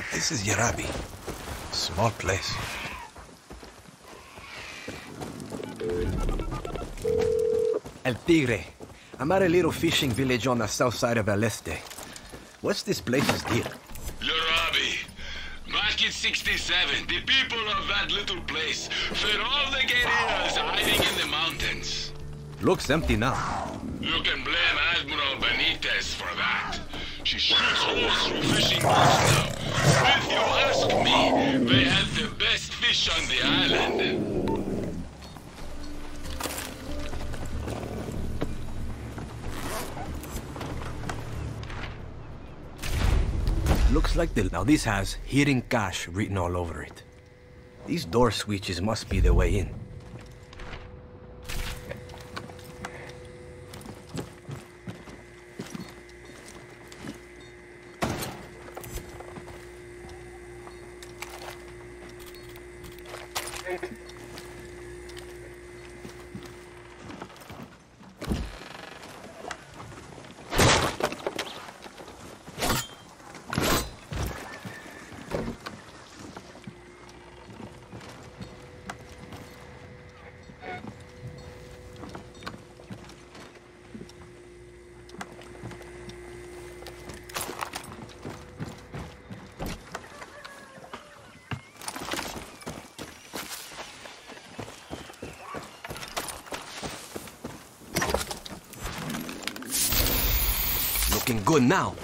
think this is Yarabi. Small place. El Tigre. I'm at a little fishing village on the south side of El Este. What's this place's deal? Larabi. Back in 67, the people of that little place fed all the guerrillas hiding in the mountains. Looks empty now. You can blame Admiral Benitez for that. She shoots holes through fishing boats now. If you ask me, they had the best fish on the island. Looks like the... Now this has hearing cash written all over it. These door switches must be the way in. Looking good now.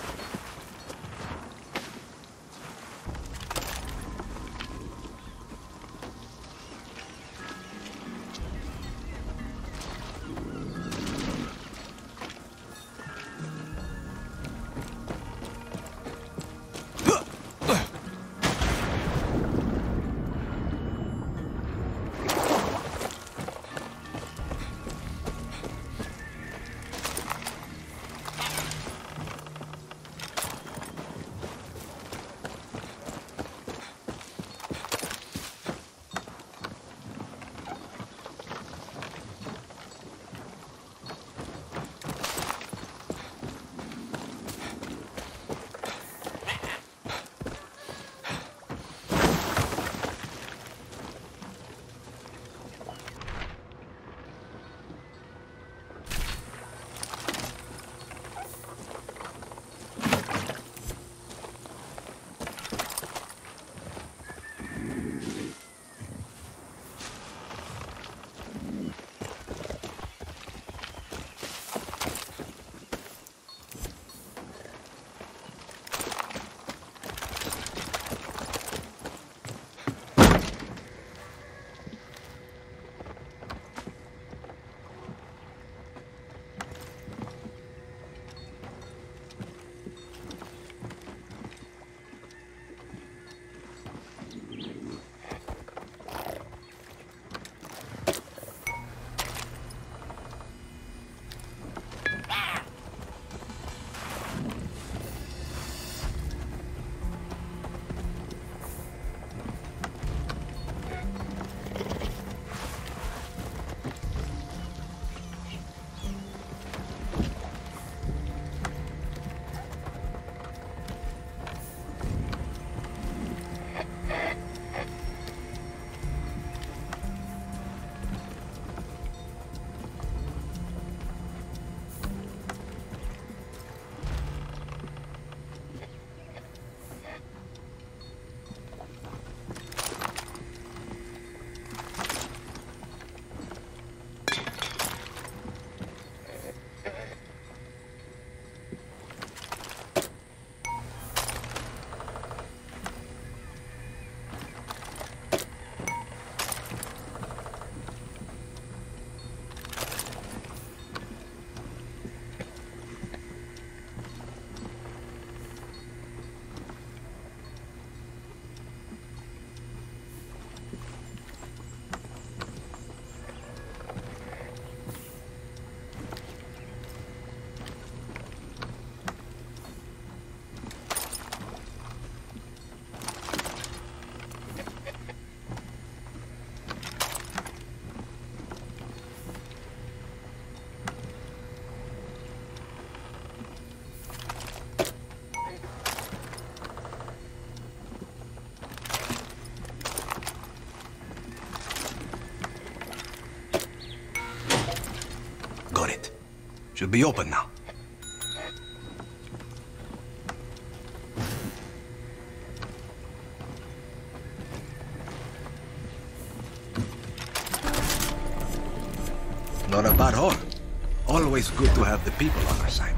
Should be open now. Not a bad haul. Always good to have the people on our side.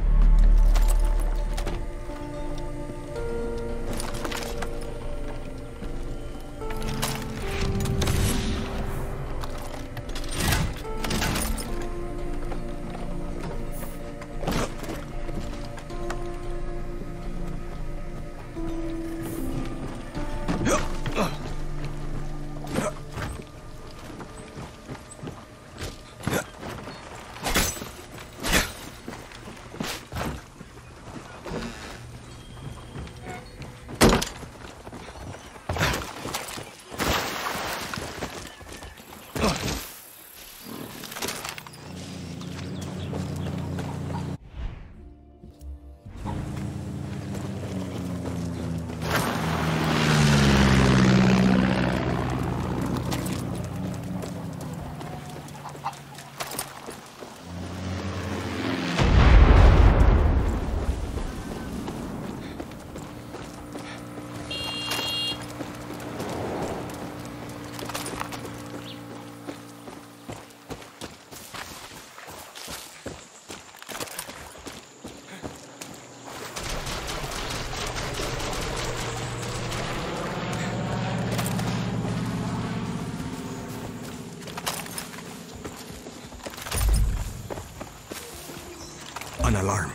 Alarm.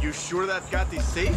You sure that gat is safe?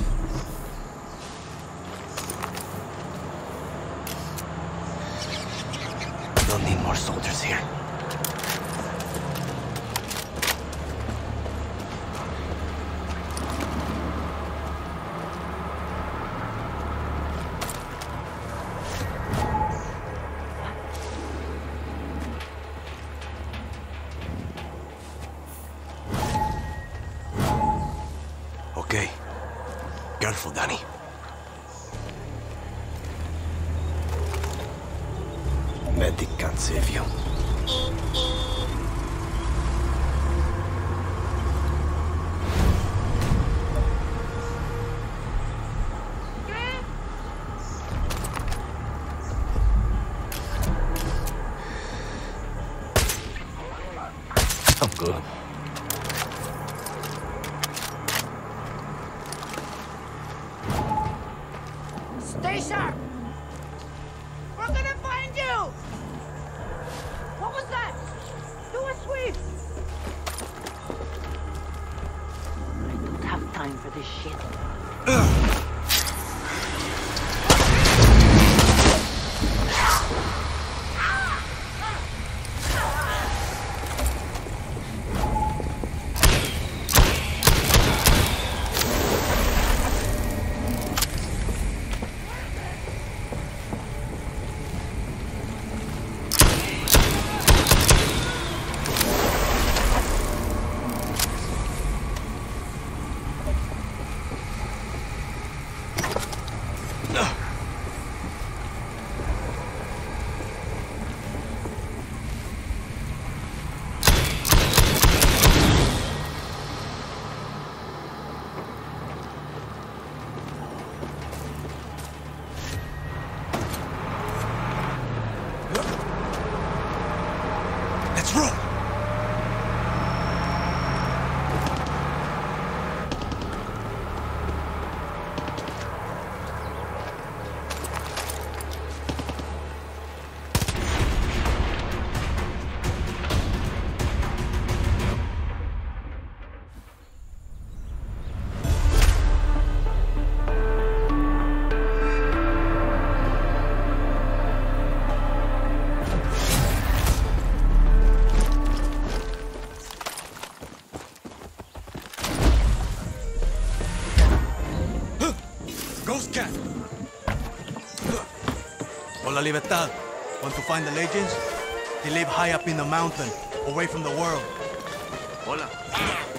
Hola Libertad. Want to find the legends? They live high up in the mountain, away from the world. Hola.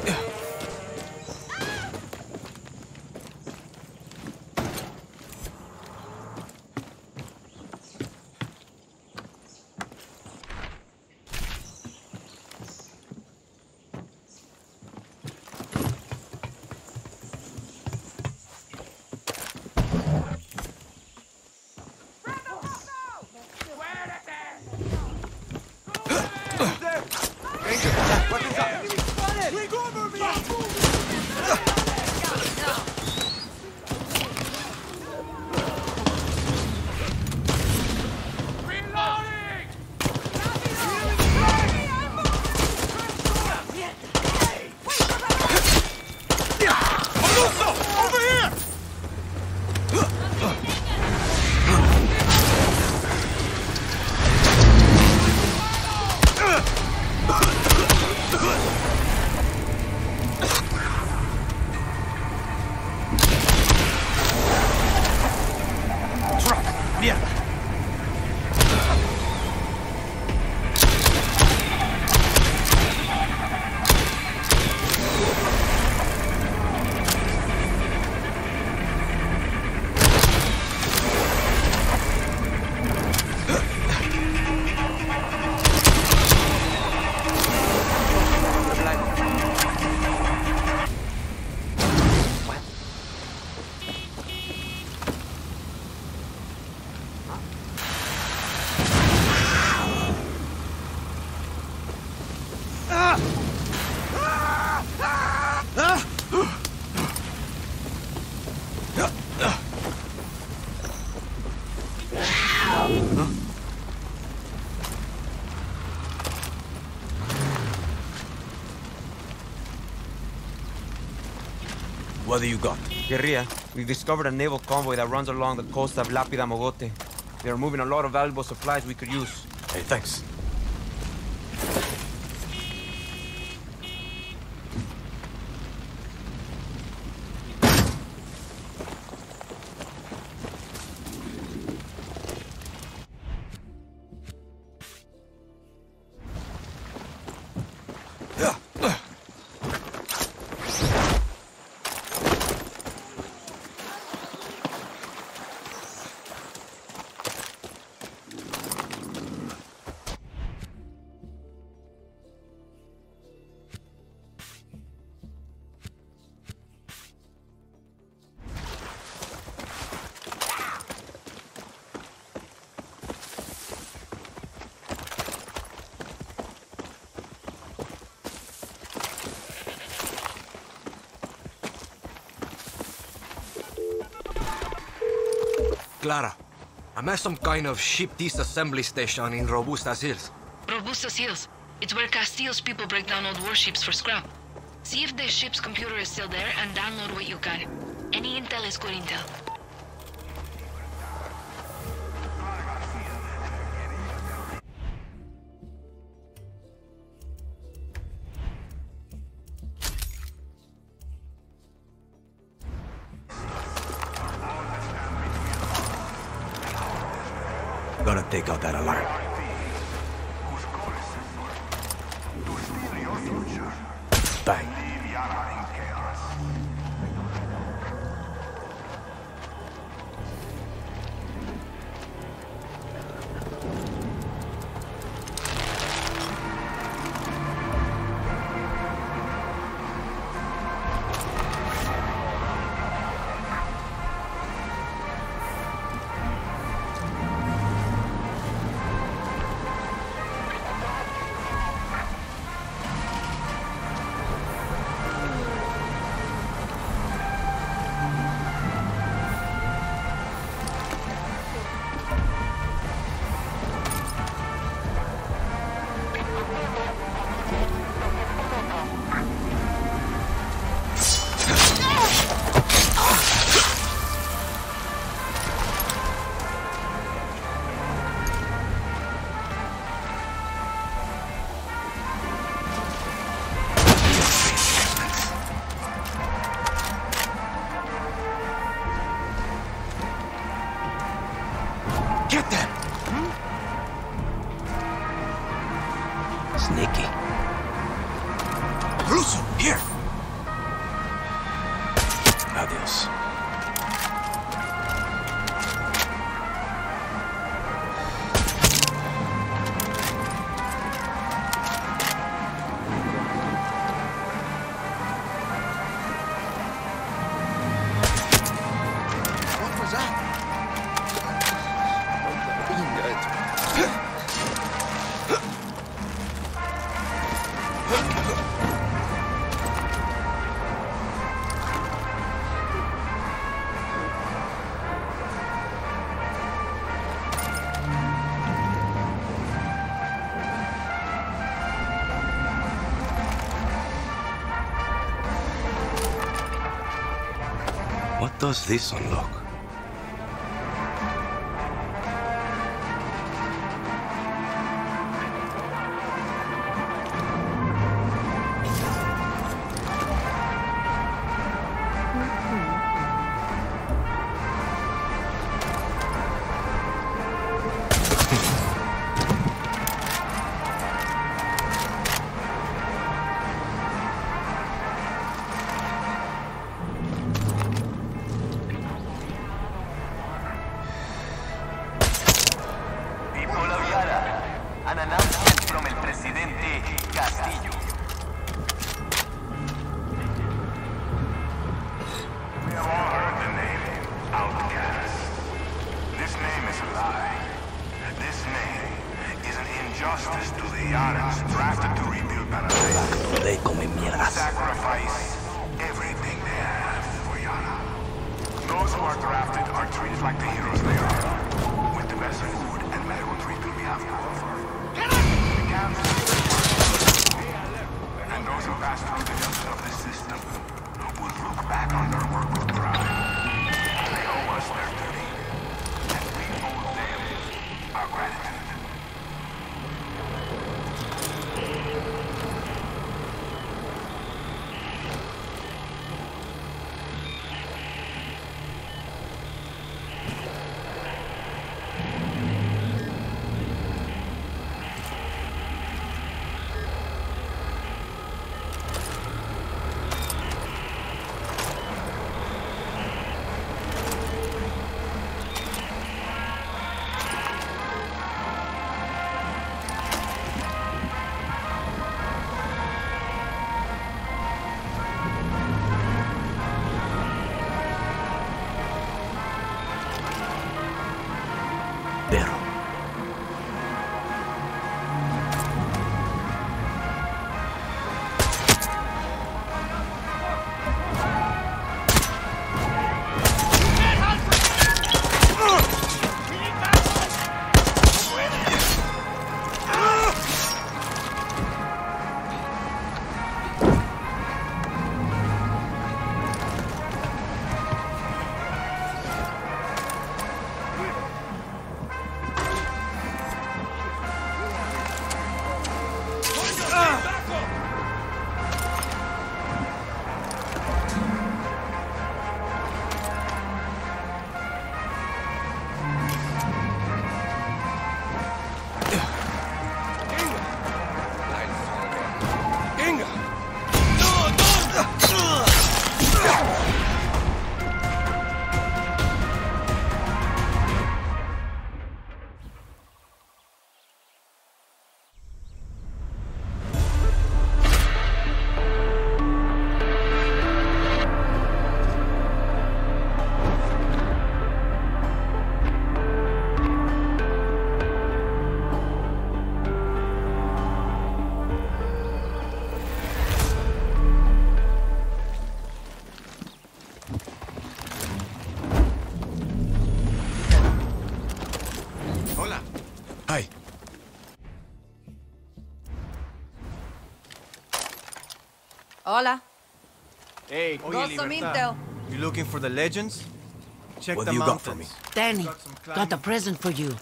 What do you got? Guerrilla, we've discovered a naval convoy that runs along the coast of Lapida Mogote. They are moving a lot of valuable supplies we could use. Hey, thanks. I'm at some kind of ship disassembly station in Robusta Hills. Robusta Seals. It's where Castillo's people break down old warships for scrap. See if the ship's computer is still there and download what you can. Any intel is good intel. Gotta take out that alarm. Does this unlock? Hey, Got some intel. You looking for the legends? Check What the do you got for me? Dani, Got got a present for you.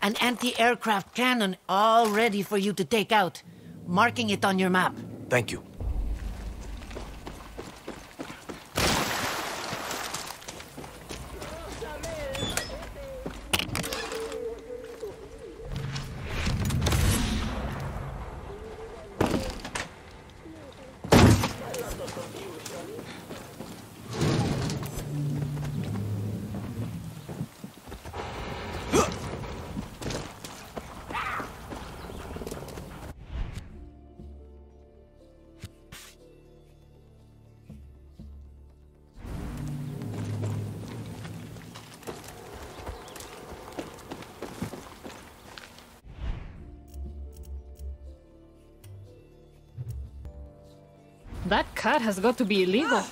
An anti-aircraft cannon all ready for you to take out. Marking it on your map. Thank you. That cat has got to be illegal.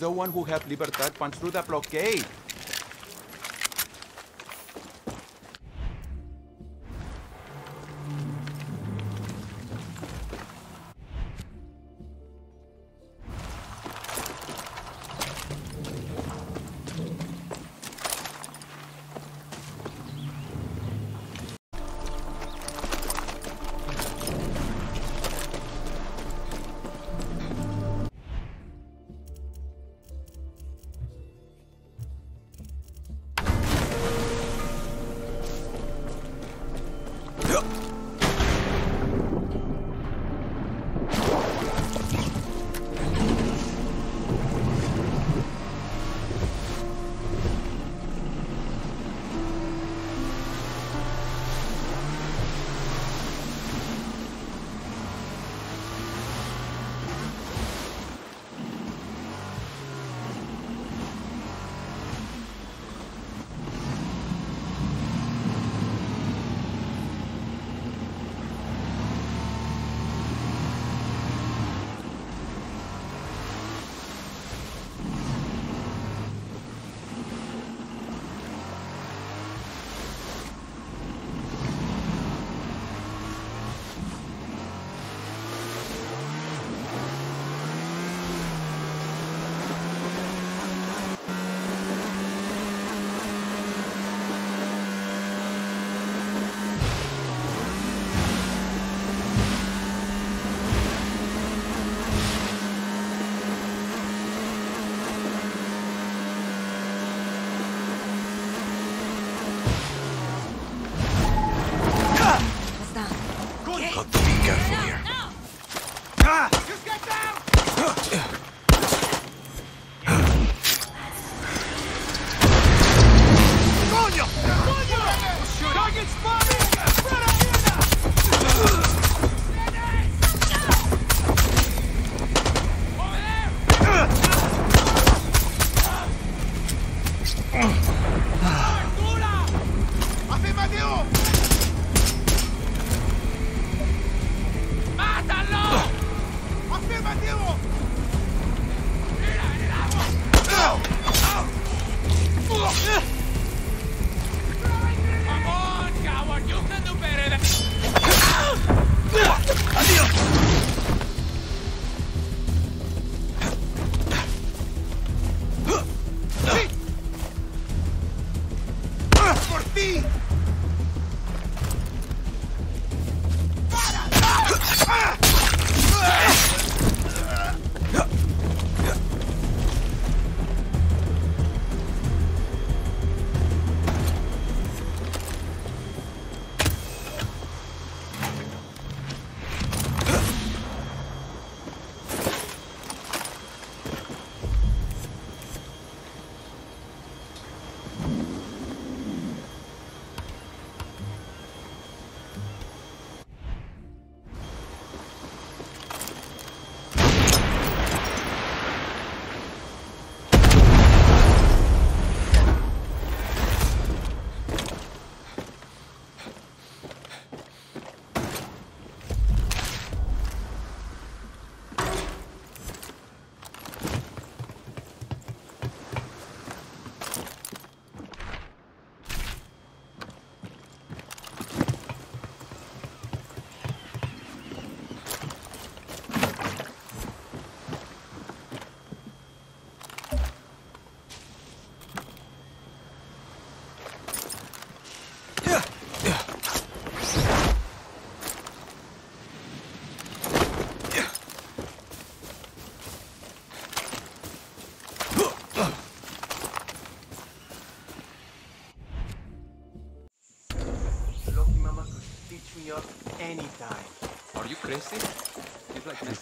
The one who helped Libertad punch through the blockade.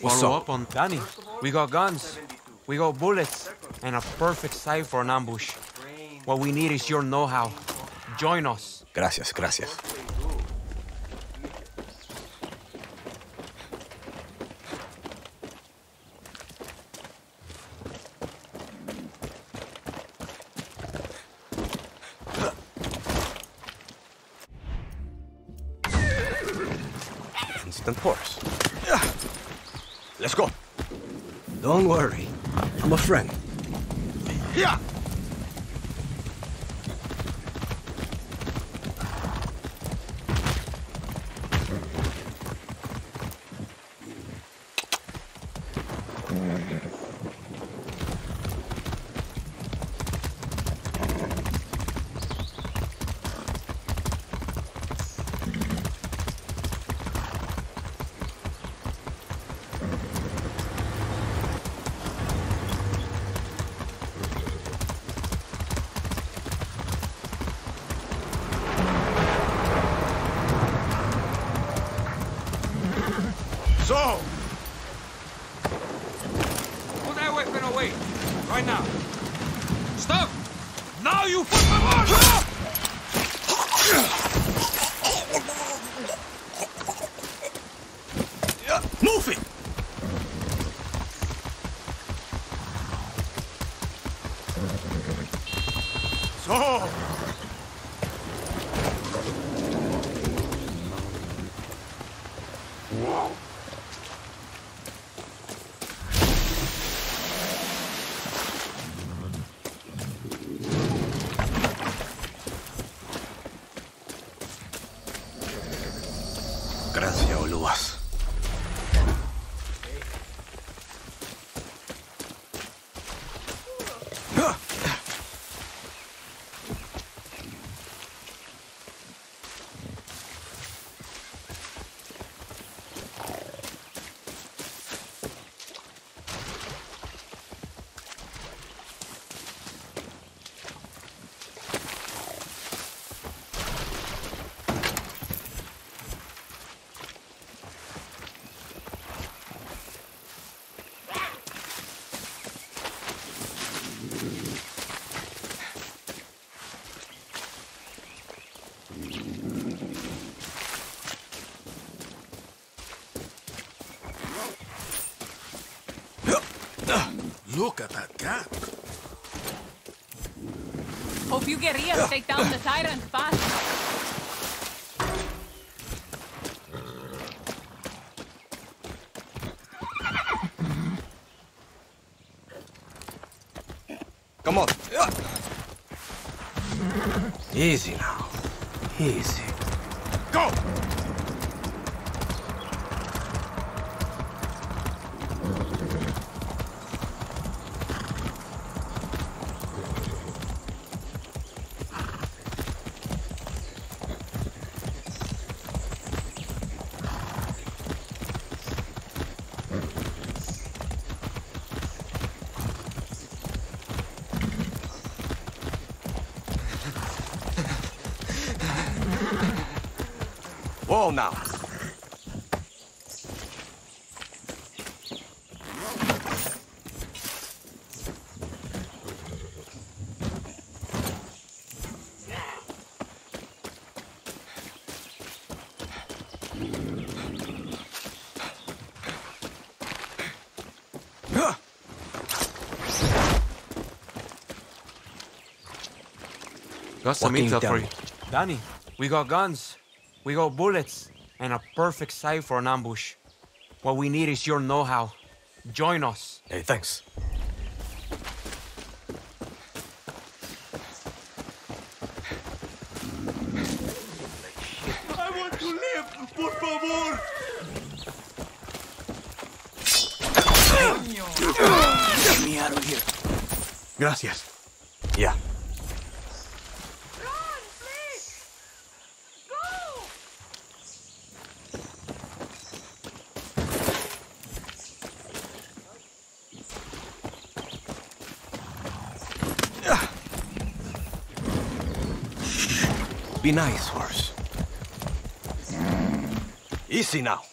What's Follow up? up on Dani. We got guns. We got bullets. And a perfect site for an ambush. What we need is your know-how. Join us. Gracias, gracias. Go. Don't worry. I'm a friend. Yeah. Look at that cat. Hope you guerrillas take down the tyrant fast. Come on. Easy now. Easy. Go! Whoa now. Got some What can you intel tell for you. Dani, we got guns. We got bullets. And a perfect site for an ambush. What we need is your know-how. Join us. Hey, thanks. I want to live, por favor! Get me out of here. Gracias. Yeah. Be nice, horse. Easy now.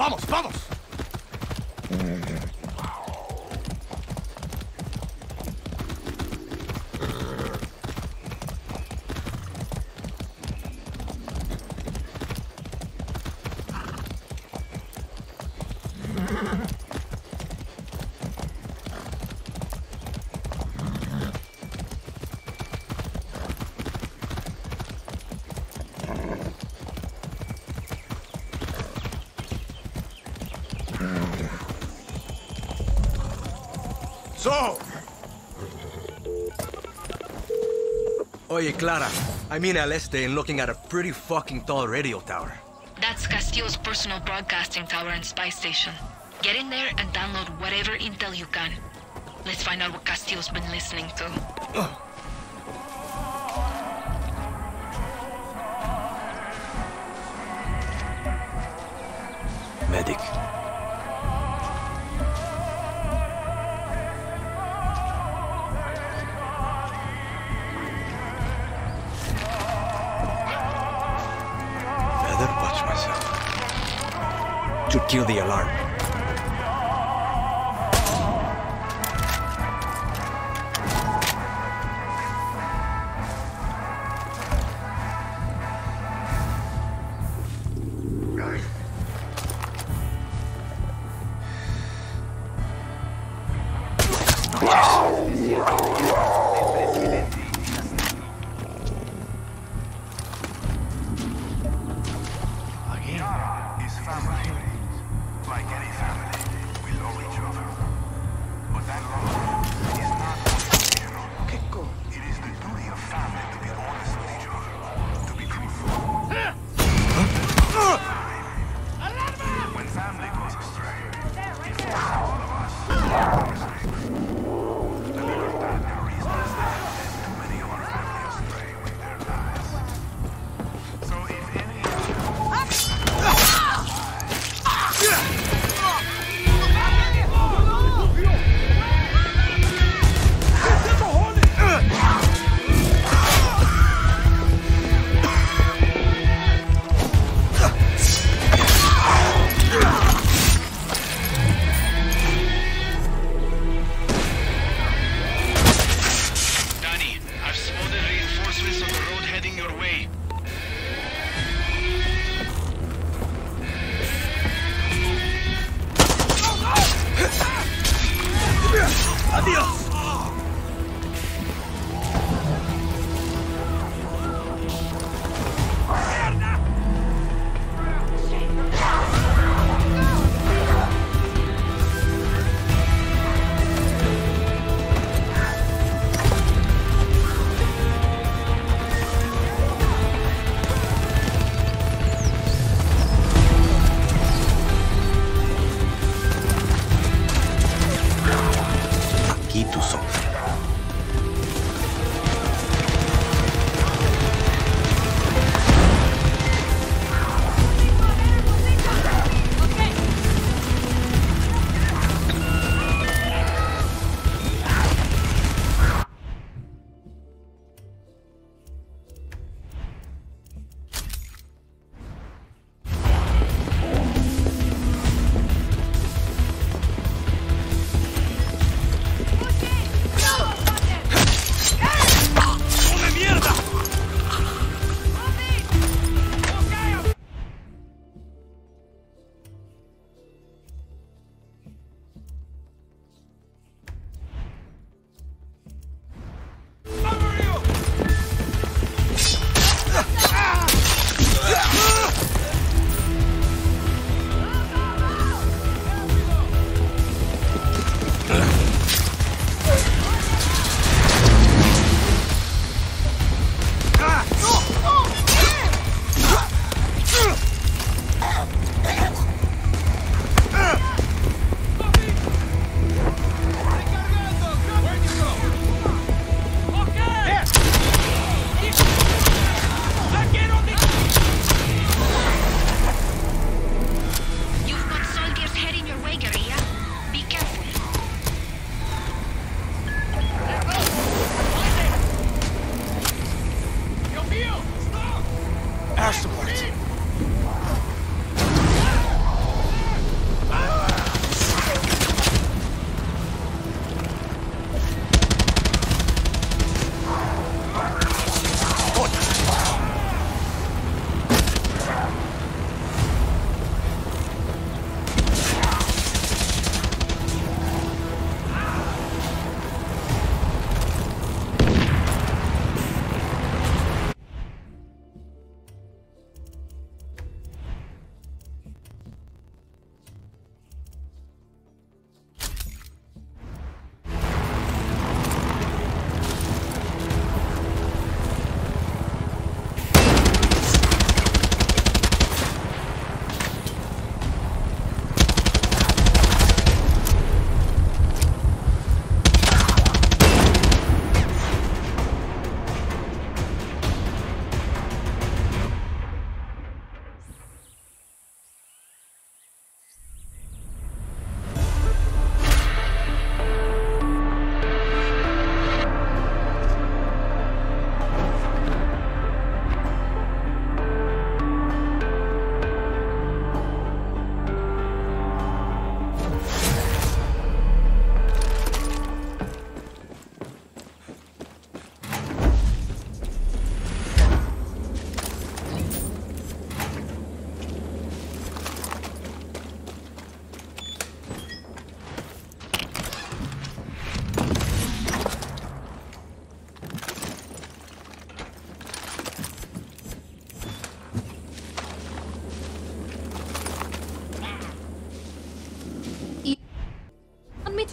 Vamos, vamos! So, Oye, Clara. I'm in El Este and looking at a pretty fucking tall radio tower. That's Castillo's personal broadcasting tower and spy station. Get in there and download whatever intel you can. Let's find out what Castillo's been listening to. Kill the alarm. His family, like anything.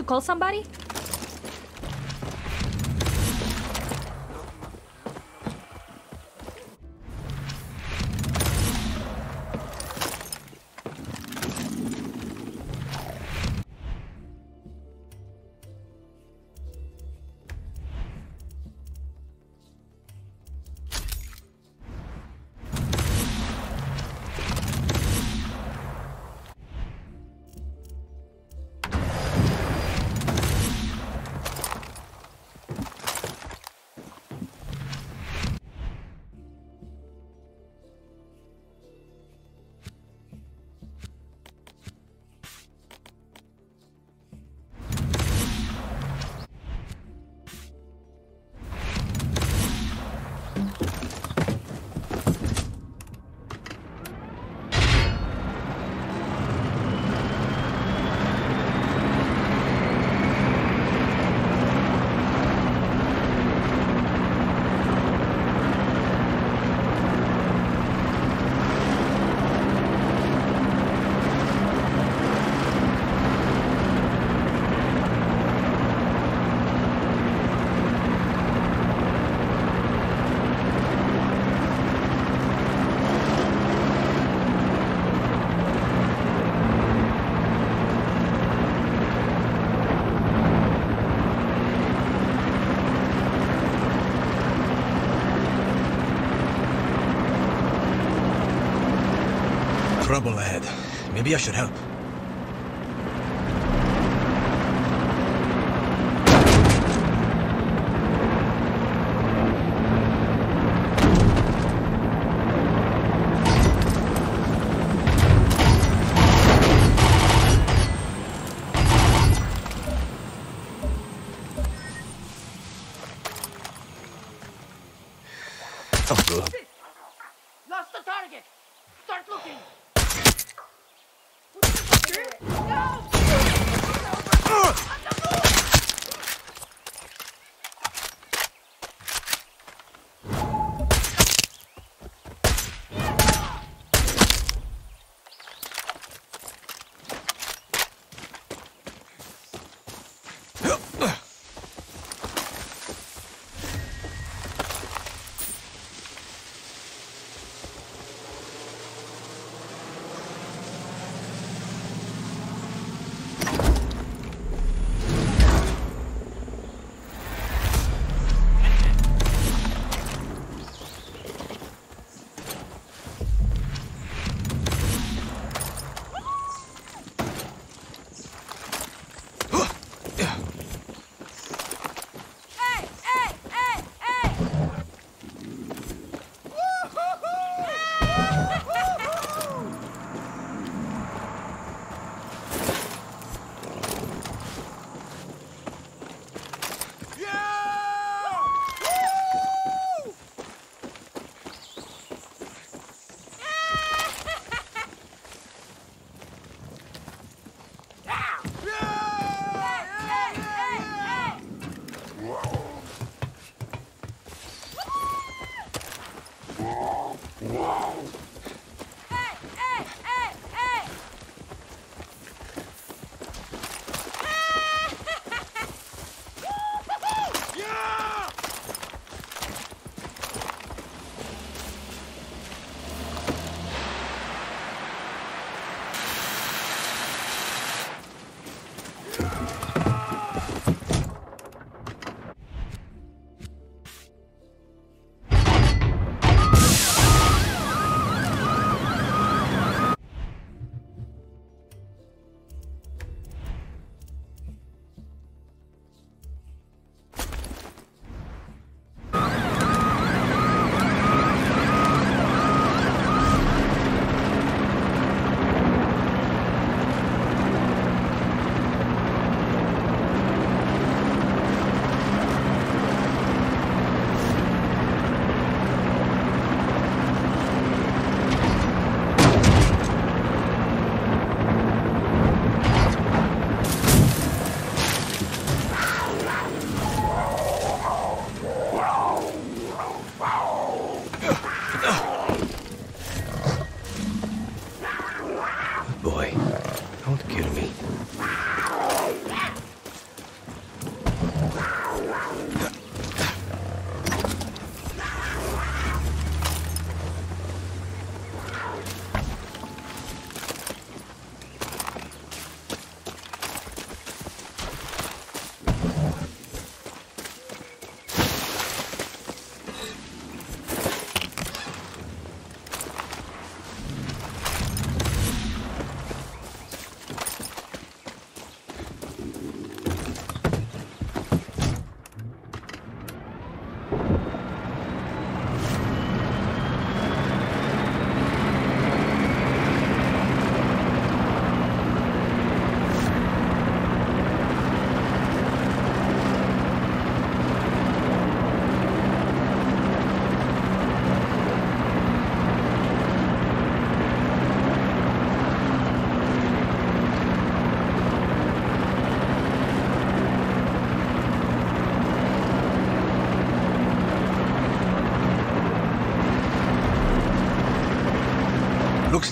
Call somebody? Trouble ahead. Maybe I should help.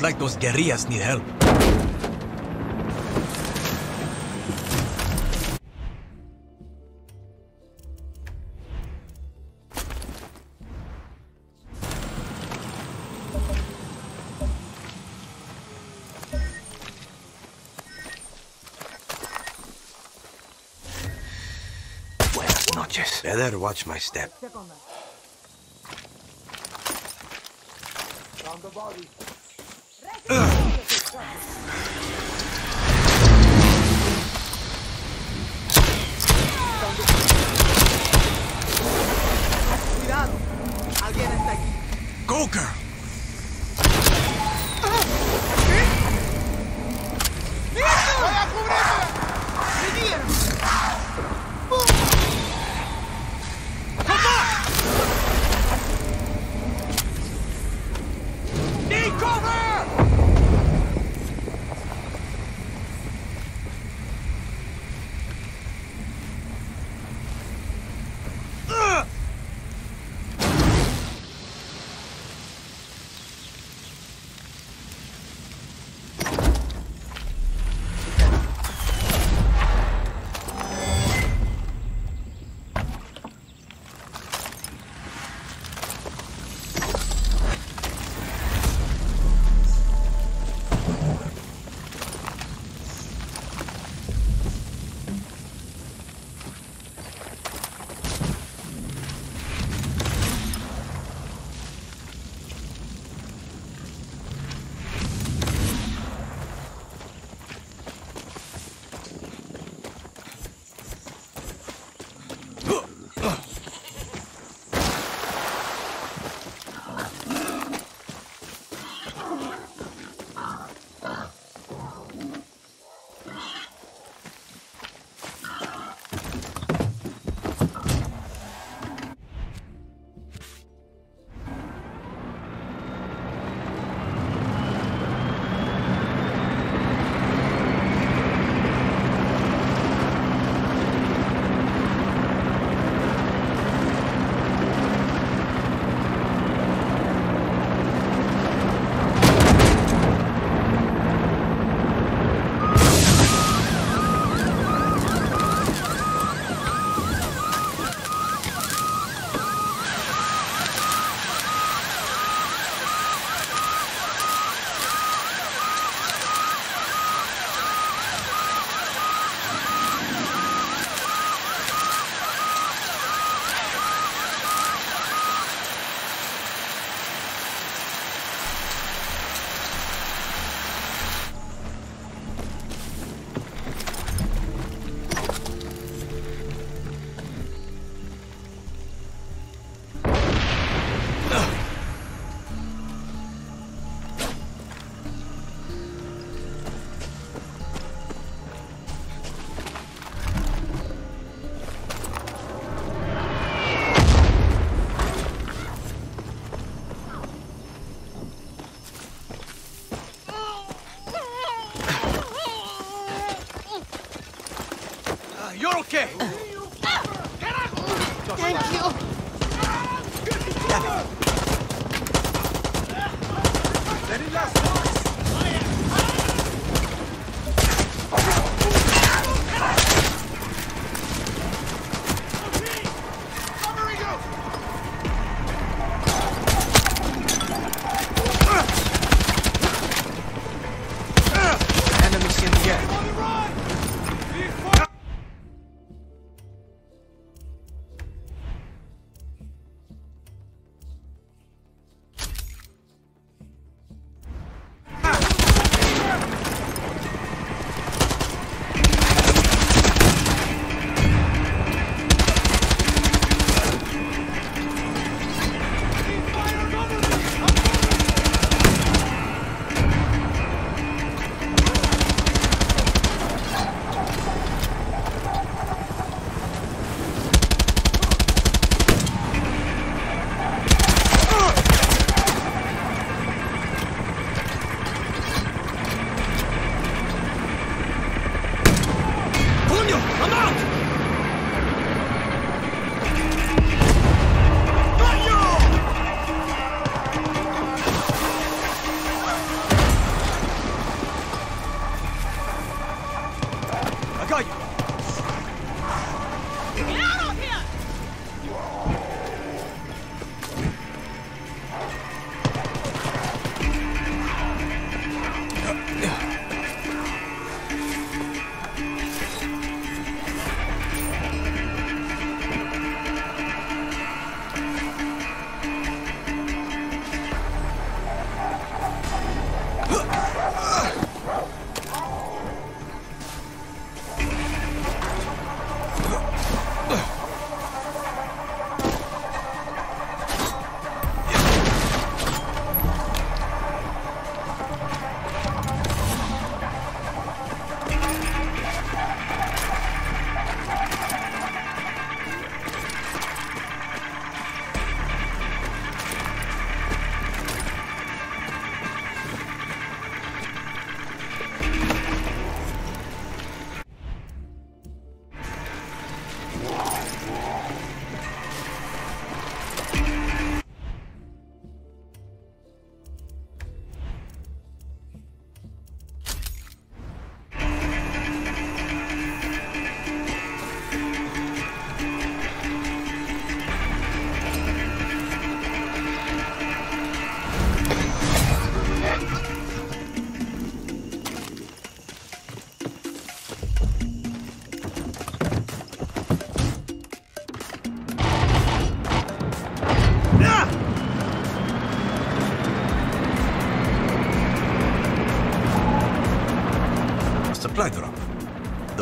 Like those guerrillas need help. Buenas noches. Better watch my step.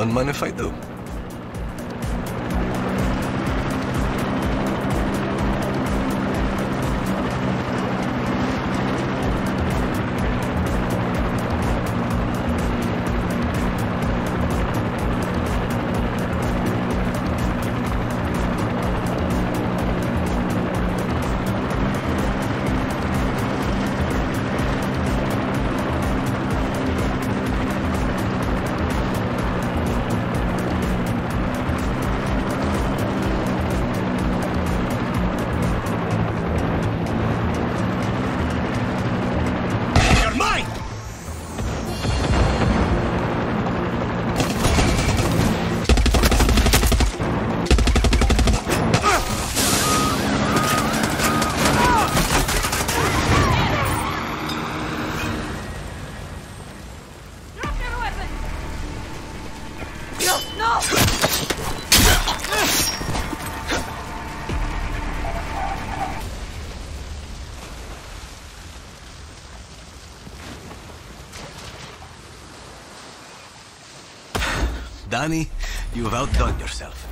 Don't mind if I. Dani, you've outdone yourself.